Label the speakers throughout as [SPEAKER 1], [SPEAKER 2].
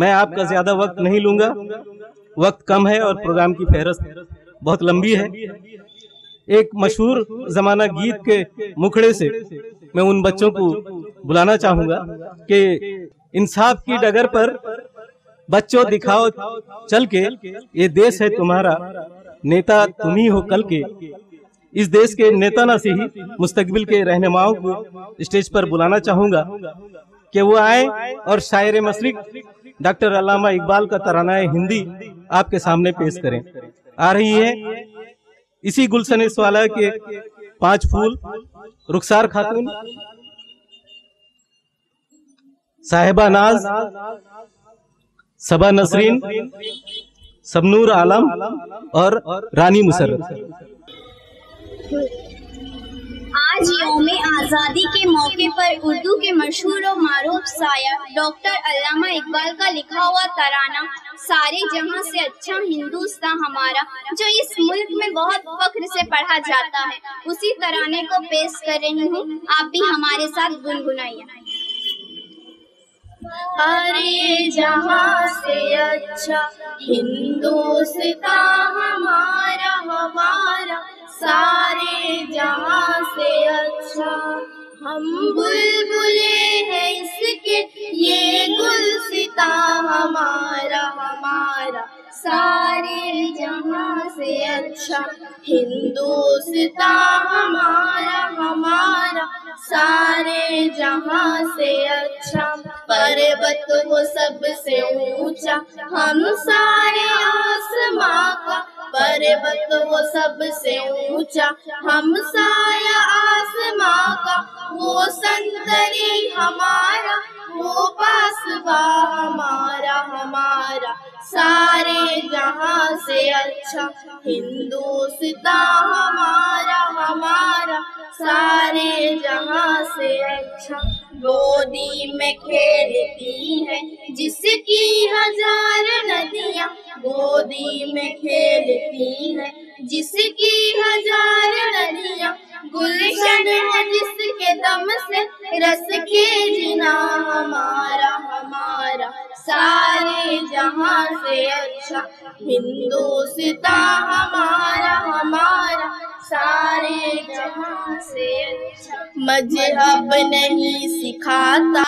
[SPEAKER 1] میں آپ کا زیادہ وقت نہیں لوں گا۔ وقت کم ہے اور پروگرام کی فہرست بہت لمبی ہے۔ ایک مشہور زمانہ گیت کے مکھڑے سے میں ان بچوں کو بلانا چاہوں گا کہ انصاف کی ڈگر پر بچوں دکھاؤ چل کے یہ دیش ہے تمہارا، نیتا تم ہی ہو کل کے۔ اس دیش کے نیتا نہ سے ہی مستقبل کے رہنماؤں کو اسٹیج پر بلانا چاہوں گا۔ کہ وہ آئیں اور شاعر مشرق ڈاکٹر علامہ اقبال کا ترانہ ہندی آپ کے سامنے پیش کریں۔ آ رہی ہے اسی گلشن سوالا کے پانچ پھول۔ رخسار خاتون، صاحبہ ناز، سبا نسرین، سبنور عالم اور رانی مسرت۔
[SPEAKER 2] آزادی کے موقع پر اردو کے مشہور و معروف سایہ ڈاکٹر علامہ اقبال کا لکھا ہوا ترانہ، سارے جہاں سے اچھا ہندوستان ہمارا، جو اس ملک میں بہت فخر سے پڑھا جاتا ہے، اسی ترانے کو پیش کر رہی ہوں۔ آپ بھی ہمارے ساتھ گنگنائیے۔ ارے جہاں سے اچھا ہندوستان ہمارا ہمارا، سارے جہاں بلبلے ہیں اس کے یہ گلستا ہمارا ہمارا سارے جہاں سے اچھا ہندوستان ہمارا ہمارا سارے جہاں سے اچھا پروت وہ سب سے اونچا ہم سارے آسماں کا پروت وہ سب سے اونچا ہم سایہ آسماں کا وہ سنتری ہمارا وہ پاسبا ہمارا ہمارا سارے جہاں سے اچھا ہندوستان گودی کھیلتی ہے، جس کی ہزار ندیاں گودی میں کھیلتی ہے جس کی ہزار ندیاں گلشن ہے، جس کے دم سے رس کے جنا ہمارا ہمارا۔ سارے جہاں سے اچھا ہندوستان ہمارا ہمارا۔ سارے جہاں سے اچھا مذہب نہیں سکھاتا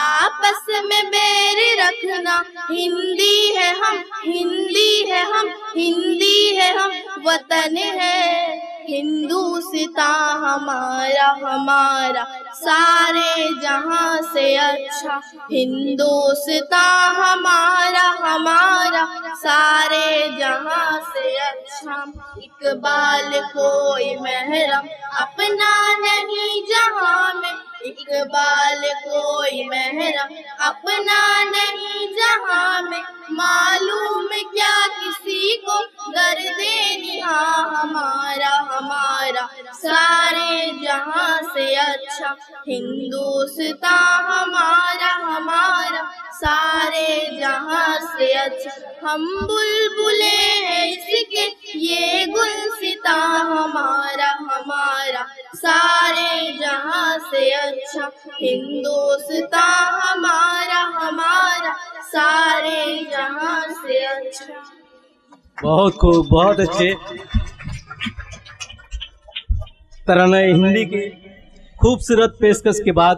[SPEAKER 2] میں بیر رکھنا۔ ہندی ہے ہم، ہندی ہے ہم، ہندی ہے ہم، وطن ہے۔ ہندوستان ہمارا ہمارا سارے جہاں سے اچھا۔ ہندوستان ہمارا ہمارا سارے جہاں سے اچھا۔ اقبال کوئی محرم، اپنا نہیں جہاں میں۔ اقبال کوئی محرم سارے جہاں سے اچھا ہندوستان ہمارا ہمارا۔ سارے جہاں سے اچھا ہم بلبلے ہیں اس کے۔ یہ گلستا ہمارا ہمارا۔ سارے جہاں سے اچھا ہندوستان ہمارا ہمارا۔ سارے جہاں سے اچھا۔
[SPEAKER 1] بہت خوب، بہت اچھے۔ ترانہ ہندی کی خوبصورت پیشکش کے بعد